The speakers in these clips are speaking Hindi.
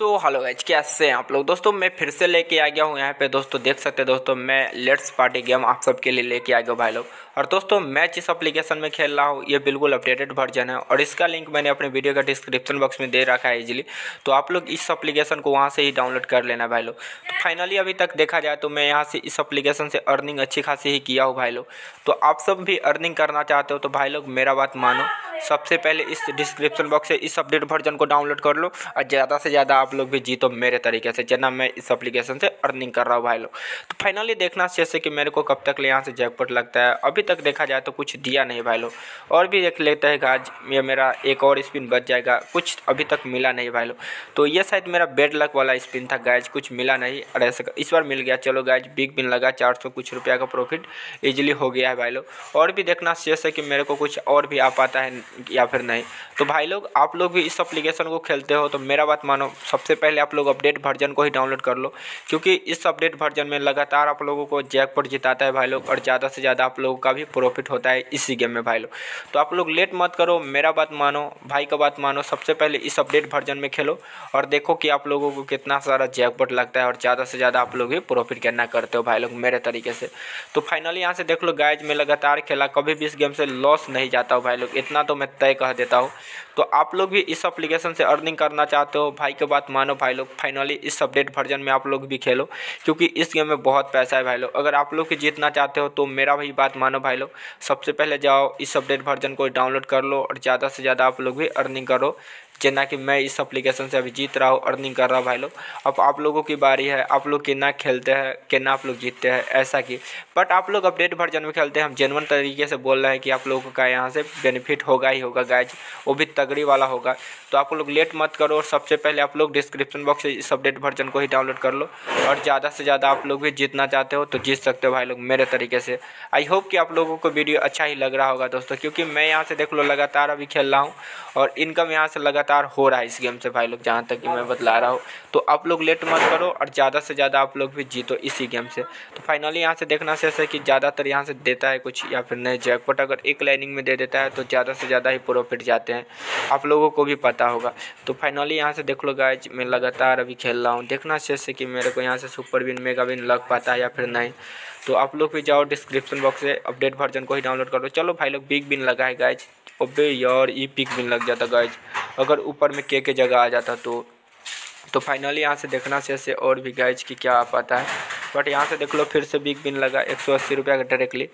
सो हेलो गाइज़ कैसे हैं आप लोग। दोस्तों, मैं फिर से लेके आ गया हूँ यहाँ पे। दोस्तों, देख सकते हैं दोस्तों, मैं लेट्स पार्टी गेम आप सबके लिए लेके आ गया भाई लोग। और दोस्तों मैच इस एप्लीकेशन में खेल रहा हूँ। ये बिल्कुल अपडेटेड वर्जन है और इसका लिंक मैंने अपने वीडियो का डिस्क्रिप्शन बॉक्स में दे रखा है इजिली तो आप लोग इस एप्लीकेशन को वहाँ से ही डाउनलोड कर लेना भाई लोग। तो फाइनली अभी तक देखा जाए तो मैं यहाँ से इस एप्लीकेशन से अर्निंग अच्छी खासी ही किया हूँ भाई लोग। तो आप सब भी अर्निंग करना चाहते हो तो भाई लोग, मेरा बात मानो। सबसे पहले इस डिस्क्रिप्शन बॉक्स से इस अपडेट वर्जन को डाउनलोड कर लो। और ज़्यादा से ज़्यादा आप लोग भी जीतो मेरे तरीके से जना मैं इस एप्लीकेशन से अर्निंग कर रहा हूँ भाई लोग। तो फाइनली देखना जैसे कि मेरे को कब तक यहाँ से जैकपॉट लगता है। अभी तक देखा जाए तो कुछ दिया नहीं भाई लोग। और भी देख लेते हैं गाज, ये मेरा एक और स्पिन बच जाएगा। कुछ अभी तक मिला नहीं भाई लोग। तो ये शायद मेरा बेड लक वाला स्पिन था गाइज़ कुछ मिला नहीं। और ऐसे इस बार मिल गया। चलो गाइज़ बिग बिन लगा, चार सौ कुछ रुपया का प्रॉफिट ईजिली हो गया है भाई लोग। और भी देखना जैसे कि मेरे को कुछ और भी आ पाता है या फिर नहीं। तो भाई लोग, आप लोग भी इस एप्लीकेशन को खेलते हो तो मेरा बात मानो, सबसे पहले आप लोग अपडेट वर्जन को ही डाउनलोड कर लो, क्योंकि इस अपडेट वर्जन में लगातार आप लोगों को जैकपॉट जिताता है भाई लोग, और ज़्यादा से ज़्यादा आप लोगों का भी प्रॉफिट होता है इसी गेम में भाई लोग। तो आप लोग लेट मत करो, मेरा बात मानो, भाई का बात मानो, सबसे पहले इस अपडेट वर्जन में खेलो, और देखो कि आप लोगों को कितना सारा जैकपॉट लगता है, और ज़्यादा से ज़्यादा आप लोग भी प्रॉफिट करना करते हो भाई लोग, मेरे तरीके से। तो फाइनली यहाँ से देख लो गाइज़ में लगातार खेला, कभी भी इस गेम से लॉस नहीं जाता हो भाई लोग, इतना तो मैं तय कह देता हूँ। तो आप लोग भी इस एप्लीकेशन से अर्निंग करना चाहते हो, भाई के बात मानो, भाई लोग फाइनली इस अपडेट वर्जन में आप लोग भी खेलो, क्योंकि इस गेम में बहुत पैसा है भाई लोग। अगर आप लोग जीतना चाहते हो तो मेरा भी बात मानो भाई लोग। सबसे पहले जाओ, इस अपडेट वर्जन को डाउनलोड कर लो और ज़्यादा से ज़्यादा आप लोग भी अर्निंग करो। जितना कि मैं इस एप्लीकेशन से अभी जीत रहा हूँ अर्निंग कर रहा हूँ भाई लोग। अब आप लोगों की बारी है, आप लोग कितना खेलते हैं, कितना आप लोग जीतते हैं, ऐसा कि। बट आप लोग अपडेट वर्जन में खेलते हैं, हम जेनवन तरीके से बोल रहे हैं कि आप लोगों का यहाँ से बेनिफिट होगा ही होगा गाइज़ वो भी तगड़ी वाला होगा। तो आप लोग लेट मत करो और सबसे पहले आप लोग डिस्क्रिप्शन बॉक्स से इस अपडेट वर्जन को ही डाउनलोड कर लो। और ज़्यादा से ज़्यादा आप लोग भी जीतना चाहते हो तो जीत सकते हो भाई लोग, मेरे तरीके से। आई होप कि आप लोगों को वीडियो अच्छा ही लग रहा होगा दोस्तों, क्योंकि मैं यहाँ से देख लो, लगातार अभी खेल रहा हूँ। और इनकम यहाँ से लगातार हो रहा है इस गेम से भाई लोग, जहाँ तक कि मैं बतला रहा हूँ। तो आप लोग लेट मत करो और ज़्यादा से ज़्यादा आप लोग भी जीतो इसी गेम से। तो फाइनली यहाँ से देखना से ऐसा कि ज़्यादातर यहाँ से देता है कुछ या फिर नहीं जैकपॉट अगर एक लाइनिंग में दे देता है तो ज़्यादा से ज़्यादा ही प्रॉफिट जाते हैं। आप लोगों को भी पता होगा। तो फाइनली यहाँ से देख लो गाइज़ मैं लगातार अभी खेल रहा हूँ। देखना जैसे कि मेरे को यहाँ से सुपर विन मेगा विन लग पाता है या फिर नहीं। तो आप लोग भी जाओ डिस्क्रिप्शन बॉक्स से अपडेट वर्जन को ही डाउनलोड कर। चलो भाई लोग बिग बिन लगा है गाइज़ अबे यार, ये पिक बिन लग जाता गाइज़ अगर ऊपर में के के जगह आ जाता तो तो फाइनली यहाँ से देखना से ऐसे और भी गाइज़ कि क्या आ पाता है। बट यहाँ से देख लो, फिर से बिग बिन लगा, एक सौ अस्सी रुपये का डायरेक्टली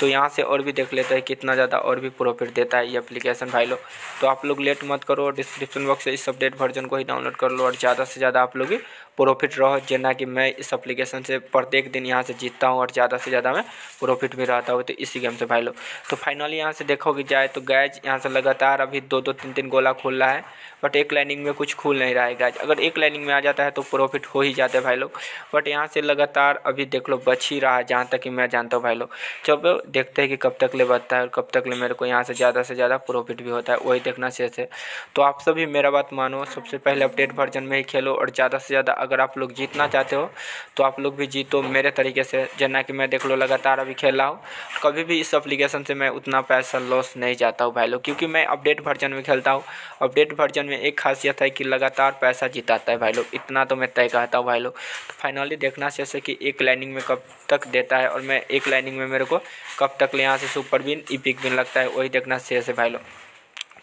तो यहाँ से और भी देख लेते हैं कितना ज़्यादा और भी प्रॉफिट देता है ये एप्लीकेशन भाई लोग। तो आप लोग लेट मत करो डिस्क्रिप्शन बॉक्स से इस अपडेट वर्जन को ही डाउनलोड कर लो और ज़्यादा से ज़्यादा आप लोग प्रॉफिट रहो जितना कि मैं इस एप्लीकेशन से प्रत्येक दिन यहाँ से जीतता हूँ और ज़्यादा से ज़्यादा मैं प्रॉफिट भी रहता हूँ तो इसी गेम से भाई लोग। तो फाइनली यहाँ से देखोगे जाए तो गैज यहाँ से लगातार अभी दो दो तीन तीन गोला खोल रहा है बट एक लाइनिंग में कुछ खुल नहीं रहा है गैज अगर एक लाइनिंग में आ जाता है तो प्रॉफिट हो ही जाते हैं भाई लोग। बट यहाँ से लगातार अभी देख लो बच ही रहा है, जहाँ तक कि मैं जानता हूँ भाई लोग। चलो देखते हैं कि कब तक ले बचता है और कब तक ले मेरे को यहाँ से ज़्यादा से ज़्यादा प्रॉफिट भी होता है, वही देखना शेष है। तो आप सभी मेरा बात मानो, सबसे पहले अपडेट वर्जन में ही खेलो और ज़्यादा से ज़्यादा अगर आप लोग जीतना चाहते हो तो आप लोग भी जीतो मेरे तरीके से। जना कि मैं देख लो, लगातार अभी खेल रहा हूँ। कभी भी इस एप्लीकेशन से मैं उतना पैसा लॉस नहीं जाता हूँ भाई लोग, क्योंकि मैं अपडेट वर्जन में खेलता हूँ। अपडेट वर्जन में एक खासियत है कि लगातार पैसा जिताता है भाई लोग। इतना तो मैं तय कहता हूँ भाई लोग। तो फाइनली देखना जैसे कि एक लाइनिंग में कब तक देता है और मैं एक लाइनिंग में मेरे को कब तक यहाँ से सुपर बिन इपिक बिन लगता है, वही देखना शेष है भाई लोग।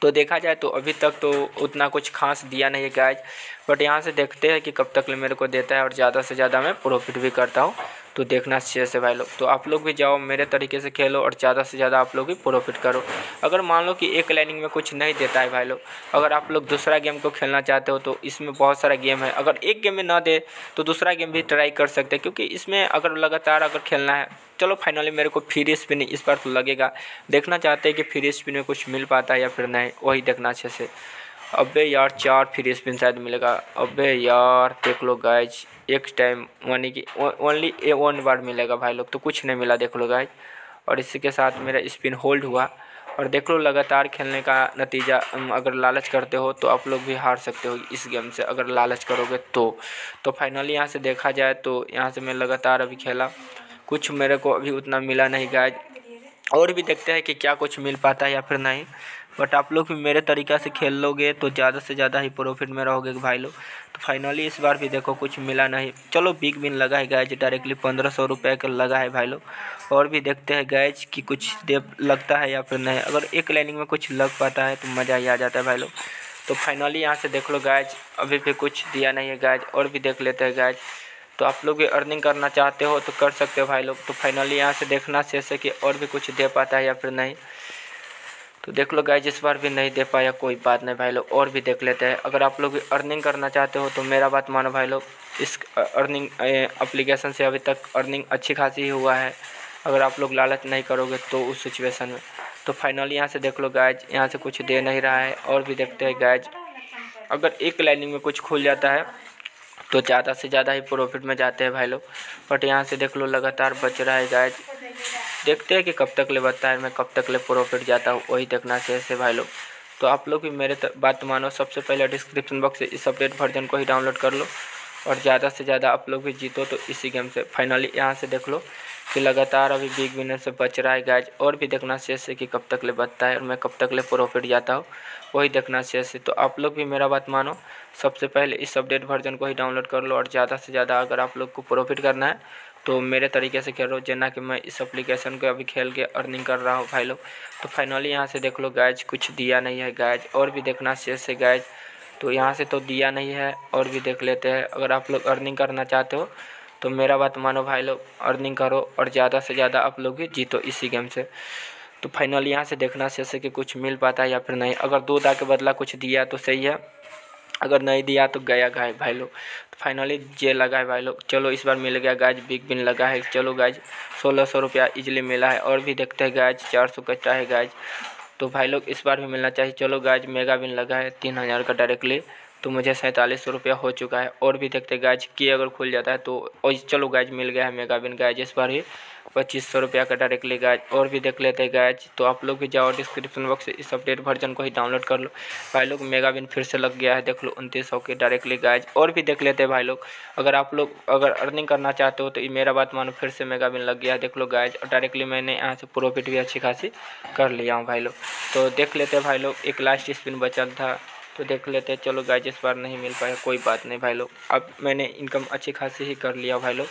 तो देखा जाए तो अभी तक तो उतना कुछ खास दिया नहीं है गाइज़ बट यहाँ से देखते हैं कि कब तक मेरे को देता है और ज़्यादा से ज़्यादा मैं प्रॉफिट भी करता हूँ। तो देखना चाहिए से भाई लोग। तो आप लोग भी जाओ, मेरे तरीके से खेलो और ज़्यादा से ज़्यादा आप लोग भी प्रॉफिट करो। अगर मान लो कि एक लाइनिंग में कुछ नहीं देता है भाई लोग, अगर आप लोग दूसरा गेम को खेलना चाहते हो तो इसमें बहुत सारा गेम है। अगर एक गेम में ना दे तो दूसरा गेम भी ट्राई कर सकते हैं, क्योंकि इसमें अगर लगातार अगर खेलना है, चलो फाइनली मेरे को फ्री स्पिन इस बार तो लगेगा। देखना चाहते हैं कि फ्री स्पिन में कुछ मिल पाता है या फिर नहीं, वही देखना अच्छे से। अबे यार, चार फ्री स्पिन शायद मिलेगा। अबे यार, देख लो गाइज़ एक टाइम यानी कि ओनली ए वन बार मिलेगा भाई लोग तो कुछ नहीं मिला, देख लो गाइज़ और इसी के साथ मेरा स्पिन होल्ड हुआ। और देख लो लगातार खेलने का नतीजा अगर लालच करते हो तो आप लोग भी हार सकते हो इस गेम से, अगर लालच करोगे तो। तो फाइनली यहाँ से देखा जाए तो यहाँ से मैं लगातार अभी खेला। कुछ मेरे को अभी उतना मिला नहीं गाइज़ और भी देखते हैं कि क्या कुछ मिल पाता है या फिर नहीं। बट आप लोग भी मेरे तरीक़ा से खेल लोगे तो ज़्यादा से ज़्यादा ही प्रॉफिट में रहोगे भाई लोग। तो फाइनली इस बार भी देखो कुछ मिला नहीं। चलो बिग बिन लगा है गैज डायरेक्टली पंद्रह सौ रुपये का लगा है भाई लोग। और भी देखते हैं गैज कि कुछ दे लगता है या फिर नहीं। अगर एक लाइनिंग में कुछ लग पाता है तो मज़ा ही आ जाता है भाई लोग। तो फाइनली यहाँ से देख लो गैज अभी भी कुछ दिया नहीं है गैज और भी देख लेते हैं गैज तो आप लोग भी अर्निंग करना चाहते हो तो कर सकते हो भाई लोग। तो फाइनली यहाँ से देखना, शेष है कि और भी कुछ दे पाता है या फिर नहीं। तो देख लो गाइज़ इस बार भी नहीं दे पाया, कोई बात नहीं भाई लोग, और भी देख लेते हैं। अगर आप लोग अर्निंग करना चाहते हो तो मेरा बात मानो भाई लोग, इस अर्निंग अप्लीकेशन से अभी तक अर्निंग अच्छी खासी ही हुआ है। अगर आप लोग लालच नहीं करोगे तो उस सिचुएशन में। तो फाइनली यहाँ से देख लो गाइज़ यहाँ से कुछ दे नहीं रहा है, और भी देखते हैं गाइज़ अगर एक लाइनिंग में कुछ खुल जाता है तो ज़्यादा से ज़्यादा ही प्रॉफिट में जाते हैं भाई लोग। बट यहाँ से देख लो, लगातार बच रहा है गाइज़ देखते हैं कि कब तक ले बचता है मैं कब तक ले प्रॉफिट जाता हूँ, वही देखना से ऐसे भाई लोग। तो आप लोग भी मेरे बात मानो, सबसे पहले डिस्क्रिप्शन बॉक्स से इस अपडेट वर्जन को ही डाउनलोड कर लो और ज़्यादा से ज़्यादा आप लोग भी जीतो तो इसी गेम से। फाइनली यहाँ से देख लो कि लगातार अभी बिग विनर से बच रहा है गैज और भी देखना शेष से कि कब तक ले बचता है और मैं कब तक ले प्रॉफिट जाता हूँ, वही देखना शेष से तो आप लोग भी मेरा बात मानो, सबसे पहले इस अपडेट वर्जन को ही डाउनलोड कर लो और ज़्यादा से ज़्यादा अगर आप लोग को प्रॉफिट करना है तो मेरे तरीके से खेल रहा हूँ जना कि मैं इस एप्लीकेशन को अभी खेल के अर्निंग कर रहा हूँ भाई लोग। तो फाइनली यहाँ से देख लो गैज कुछ दिया नहीं है गैज और भी देखना शेष से गैज तो यहाँ से तो दिया नहीं है, और भी देख लेते हैं। अगर आप लोग अर्निंग करना चाहते हो तो मेरा बात मानो भाई लोग अर्निंग करो और ज़्यादा से ज़्यादा आप लोग भी जीतो इसी गेम से। तो फाइनली यहाँ से देखना जैसे कि कुछ मिल पाता है या फिर नहीं। अगर दो दा के बदला कुछ दिया तो सही है। अगर नहीं दिया तो गया गाय भाई लोग। तो फाइनली जे लगा है भाई लोग। चलो इस बार मिल गया गाज बिग बिन लगा है। चलो गाज सोलह सौ रुपया इजली मिला है। और भी देखते हैं गाज चार सौ कच्चा है गाज तो भाई लोग, इस बार भी मिलना चाहिए। चलो गाज मेगा बिन लगा है। तीन हज़ार का डायरेक्टली तो मुझे सैंतालीस सौ रुपया हो चुका है। और भी देखते गाज की अगर खुल जाता है तो और चलो गाज मिल गया है मेगा बिन गाज इस बार ही पच्चीस सौ रुपया का डायरेक्टली गाज और भी देख लेते हैं गाज तो आप लोग भी जाओ डिस्क्रिप्शन बॉक्स से, इस अपडेट वर्जन को ही डाउनलोड कर लो। भाई लोग मेगा बिन फिर से लग गया है, देख लो, उनतीस सौ के डायरेक्टली गाज और भी देख लेते हैं, भाई लोग, अगर आप लोग, अगर अर्निंग करना चाहते हो तो मेरा बात मानो, फिर से मेगा बिन लग गया है, देख लो गाज और डायरेक्टली मैंने यहाँ से प्रॉफिट भी अच्छी खासी कर लिया हूँ, भाई लोग। तो देख लेते हैं, भाई लोग, एक लास्ट स्पिन बचल था। तो देख लेते हैं। चलो गाइज़ इस बार नहीं मिल पाया, कोई बात नहीं भाई लोग। अब मैंने इनकम अच्छी खासी ही कर लिया भाई लोग।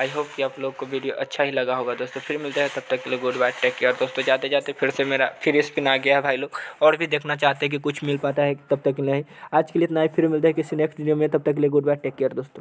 आई होप कि आप लोग को वीडियो अच्छा ही लगा होगा दोस्तों। फिर मिलते हैं, तब तक के लिए गुड बाय टेक केयर दोस्तों। जाते जाते फिर से मेरा फिर स्पिन आ गया है भाई लोग। और भी देखना चाहते हैं कि कुछ मिल पाता है, तब तक के लिए। आज के लिए इतना ही। फिर मिलता है किसी नेक्स्ट वीडियो में। तब तक के लिए गुड बाय टेक केयर दोस्तों।